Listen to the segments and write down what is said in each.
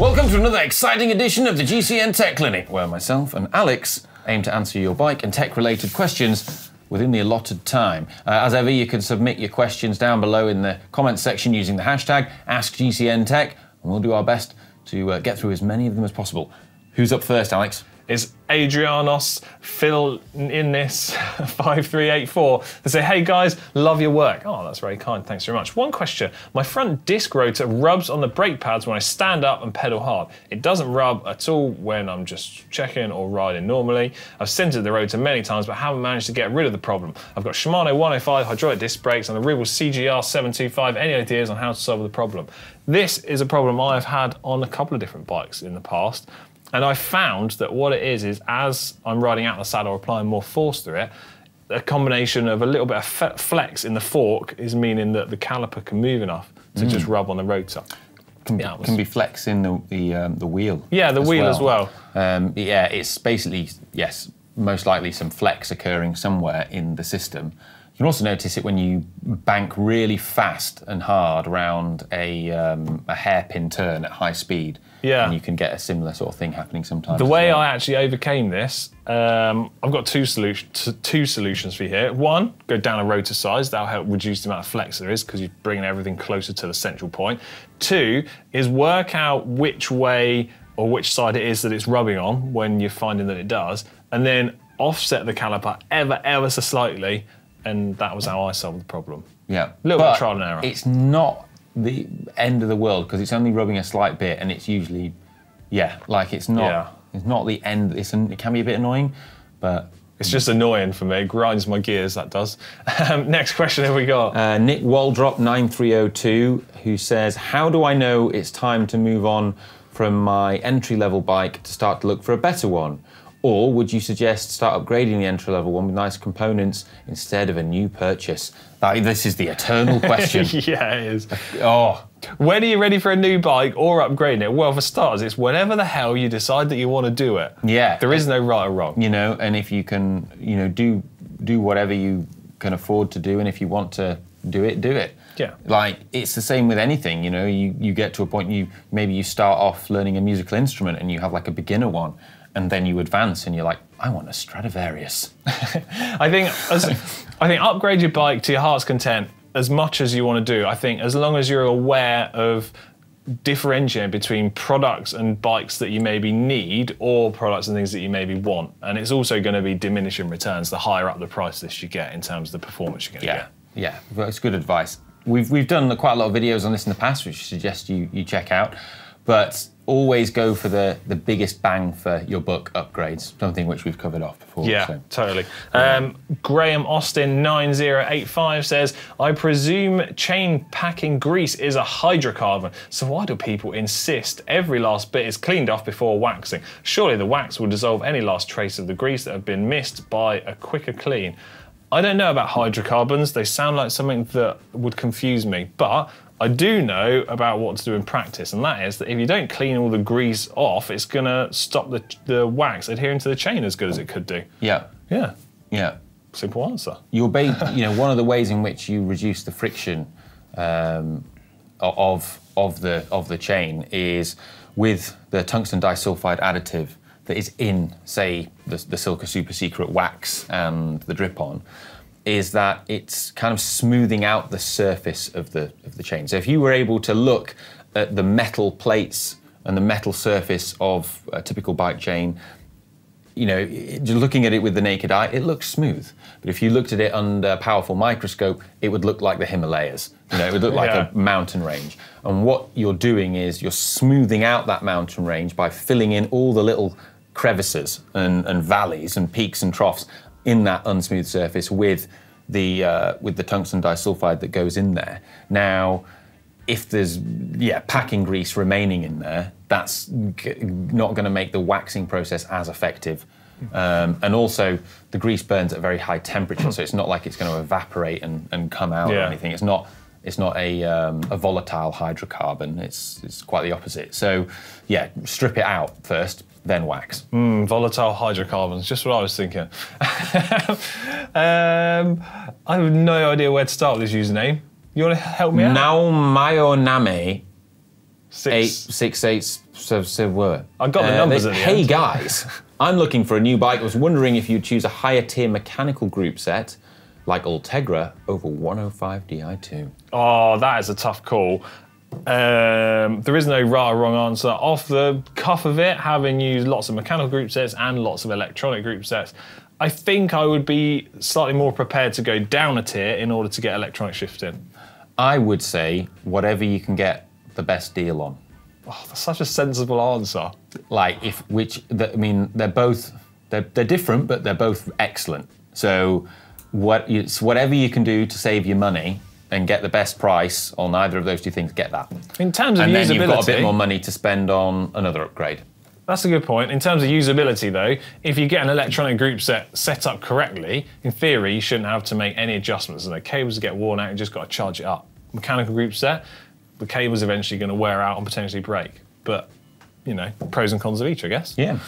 Welcome to another exciting edition of the GCN Tech Clinic, where myself and Alex aim to answer your bike and tech related questions within the allotted time. Uh, as ever, you can submit your questions down below in the comments section using the hashtag AskGCNTech, and we'll do our best to uh, get through as many of them as possible. Who's up first, Alex? It's Adrianos Phil in this 5384 They say, hey guys, love your work. Oh, that's very kind. Thanks very much. One question. My front disc rotor rubs on the brake pads when I stand up and pedal hard. It doesn't rub at all when I'm just checking or riding normally. I've centered the rotor many times but haven't managed to get rid of the problem. I've got Shimano 105 hydraulic disc brakes and the Ribble CGR 725. Any ideas on how to solve the problem? This is a problem I've had on a couple of different bikes in the past. And I found that what it is is as I'm riding out the saddle, applying more force through it, a combination of a little bit of flex in the fork is meaning that the caliper can move enough to mm. just rub on the rotor. Can, yeah, was... can be flexing the the, um, the wheel. Yeah, the as wheel well. as well. Um, yeah, it's basically yes, most likely some flex occurring somewhere in the system. You can also notice it when you bank really fast and hard around a, um, a hairpin turn at high speed. Yeah. And you can get a similar sort of thing happening sometimes. The way well. I actually overcame this, um, I've got two, solutions. two solutions for you here. One, go down a rotor size. That'll help reduce the amount of flex there is because you're bringing everything closer to the central point. Two is work out which way or which side it is that it's rubbing on when you're finding that it does, and then offset the caliper ever, ever so slightly and that was how I solved the problem. Yeah, a little but bit of trial and error. It's not the end of the world because it's only rubbing a slight bit, and it's usually, yeah, like it's not. Yeah. It's not the end. It's an, it can be a bit annoying, but it's just annoying for me. It grinds my gears. That does. Um, next question have we got? Uh, Nick Waldrop9302, who says, "How do I know it's time to move on from my entry level bike to start to look for a better one?" Or would you suggest start upgrading the entry level one with nice components instead of a new purchase? That, this is the eternal question. yeah, it is. Oh, when are you ready for a new bike or upgrading it? Well, for starters, it's whenever the hell you decide that you want to do it. Yeah. There is no right or wrong. You know, and if you can, you know, do do whatever you can afford to do, and if you want to do it, do it. Yeah. Like it's the same with anything, you know, you, you get to a point you maybe you start off learning a musical instrument and you have like a beginner one and then you advance and you're like, I want a Stradivarius. I think as, I think upgrade your bike to your heart's content as much as you want to do. I think as long as you're aware of differentiating between products and bikes that you maybe need or products and things that you maybe want. And it's also going to be diminishing returns the higher up the price list you get in terms of the performance you're going to yeah. get. Yeah, well, it's good advice. We've, we've done quite a lot of videos on this in the past, which I suggest you, you check out. But always go for the, the biggest bang for your buck upgrades, something which we've covered off before. Yeah, so. totally. Um, Graham Austin 9085 says, I presume chain packing grease is a hydrocarbon, so why do people insist every last bit is cleaned off before waxing? Surely the wax will dissolve any last trace of the grease that have been missed by a quicker clean. I don't know about hydrocarbons, they sound like something that would confuse me, but I do know about what to do in practice, and that is that if you don't clean all the grease off, it's going to stop the, the wax adhering to the chain as good as it could do. Yeah. Yeah. Yeah. Simple answer. You're ba- you know, one of the ways in which you reduce the friction um, of of the of the chain is with the tungsten disulfide additive that is in, say, the, the Silca Super Secret wax and the drip on is that it's kind of smoothing out the surface of the of the chain. So if you were able to look at the metal plates and the metal surface of a typical bike chain, you know, looking at it with the naked eye, it looks smooth. But if you looked at it under a powerful microscope, it would look like the Himalayas. You know, it would look like yeah. a mountain range. And what you're doing is you're smoothing out that mountain range by filling in all the little crevices and, and valleys and peaks and troughs in that unsmooth surface with the uh, with the tungsten disulfide that goes in there. Now, if there's yeah packing grease remaining in there, that's g- not going to make the waxing process as effective. Um, and also, the grease burns at a very high temperature, so it's not like it's going to evaporate and, and come out yeah. or anything. It's not it's not a, um, a volatile hydrocarbon. It's it's quite the opposite. So, yeah, strip it out first, then wax. Mm, volatile hydrocarbons, just what I was thinking. um, I have no idea where to start with this username. You want to help me out? Now Mayoname. Six. Eight, six, eight, So, so what? I got the numbers at the Hey end. guys, I'm looking for a new bike. I was wondering if you'd choose a higher tier mechanical group set like Ultegra over 105 Di2. Oh, that is a tough call. Um, there is no right or wrong answer. Off the cuff of it, having used lots of mechanical group sets and lots of electronic group sets, I think I would be slightly more prepared to go down a tier in order to get electronic shift in. I would say whatever you can get the best deal on. Oh, that's such a sensible answer. Like if which the, I mean they're both they're, they're different but they're both excellent. So what it's whatever you can do to save your money and get the best price on either of those two things, get that. In terms of And then you've got a bit more money to spend on another upgrade. That's a good point. In terms of usability, though, if you get an electronic group set set up correctly, in theory, you shouldn't have to make any adjustments. And the cables get worn out, you just got to charge it up. Mechanical group set, the cable's eventually going to wear out and potentially break. But, you know, pros and cons of each, I guess. Yeah.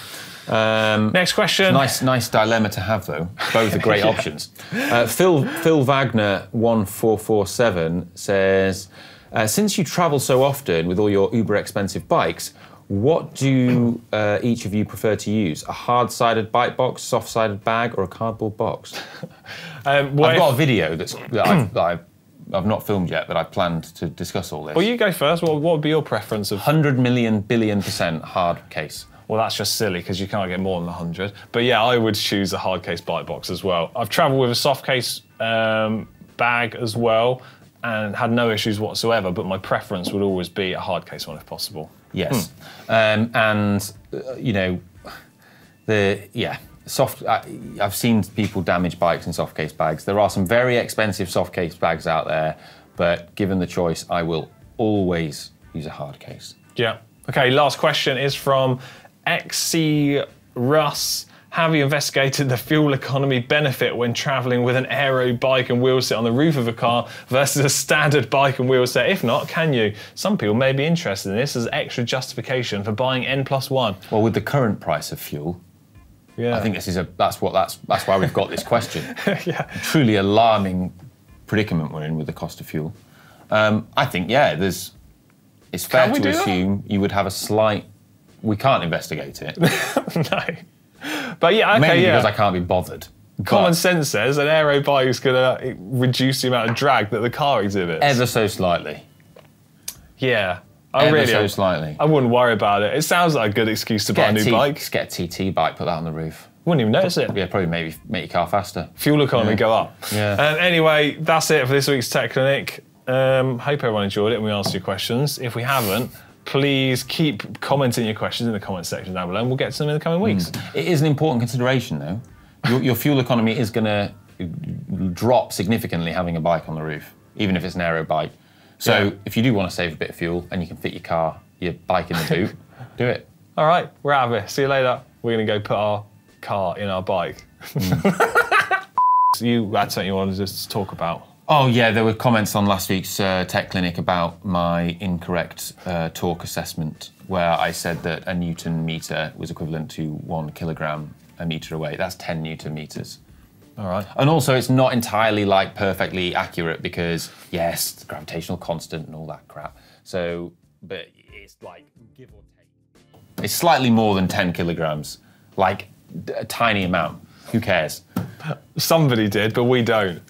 Um, Next question. Nice, nice dilemma to have, though. Both are great options. Uh, Phil Phil Wagner one four four seven says, uh, since you travel so often with all your uber expensive bikes, what do uh, each of you prefer to use? A hard-sided bike box, soft-sided bag, or a cardboard box? Um, I've got a video that's that I've, that I've, I've not filmed yet, but I planned to discuss all this. well, you go first. What, what would be your preference of? Hundred million billion percent hard case. Well, that's just silly because you can't get more than 100. But yeah, I would choose a hard case bike box as well. I've travelled with a soft case um, bag as well and had no issues whatsoever, but my preference would always be a hard case one if possible. Yes, um, and uh, you know, the yeah soft. I, I've seen people damage bikes in soft case bags. There are some very expensive soft case bags out there, but given the choice, I will always use a hard case. Yeah. Okay, last question is from XC Russ. Have you investigated the fuel economy benefit when traveling with an aero bike and wheel set on the roof of a car versus a standard bike and wheel set? If not, can you? Some people may be interested in this as extra justification for buying N plus one. Well, with the current price of fuel, Yeah. I think this is a that's what that's that's why we've got this question. yeah. Truly alarming predicament we're in with the cost of fuel. Um, I think yeah, there's. It's fair to do that? assume you would have a slight. We can't investigate it. no. But yeah, okay, Mainly yeah. because I can't be bothered. Common But sense says an aero bike is going to reduce the amount of drag that the car exhibits. ever so slightly. Yeah. I Ever really so slightly. I wouldn't worry about it. It sounds like a good excuse to buy a new T- bike. Just get a TT bike, put that on the roof. Wouldn't even notice it. Yeah, probably maybe make your car faster. Fuel economy go up. Yeah. Um, anyway, that's it for this week's Tech Clinic. Um, hope everyone enjoyed it and we answered your questions. If we haven't, please keep commenting your questions in the comment section down below and we'll get to them in the coming weeks. It is an important consideration, though. Your, your fuel economy is going to drop significantly having a bike on the roof, even if it's an aero bike. So Yeah. if you do want to save a bit of fuel and you can fit your car, your bike in the boot, do it. All right, we're out of here. See you later. We're going to go put our car in our bike. so you had something you wanted to talk about. Oh yeah, there were comments on last week's uh, tech clinic about my incorrect uh, torque assessment, where I said that a newton meter was equivalent to one kilogram a meter away. That's ten newton meters. All right. And also, it's not entirely like perfectly accurate because yes, the gravitational constant and all that crap. So, but it's like give or take. It's slightly more than ten kilograms, like a tiny amount. Who cares? Somebody did, but we don't.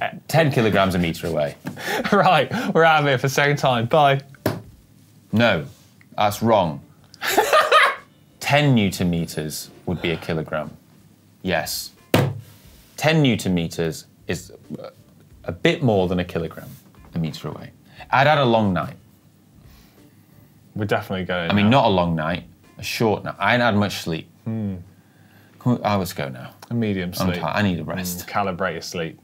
Uh, ten kilograms a meter away. right, we're out of here for the second time. Bye. No, that's wrong. 10 newton meters would be a kilogram. Yes. 10 newton meters is uh, a bit more than a kilogram a meter away. I'd had a long night. We're definitely going. I mean, not a long night, a short night. I hadn't had much sleep. We- I let's go now. a medium I'm sleep. tired. I need a rest. Calibrate your sleep.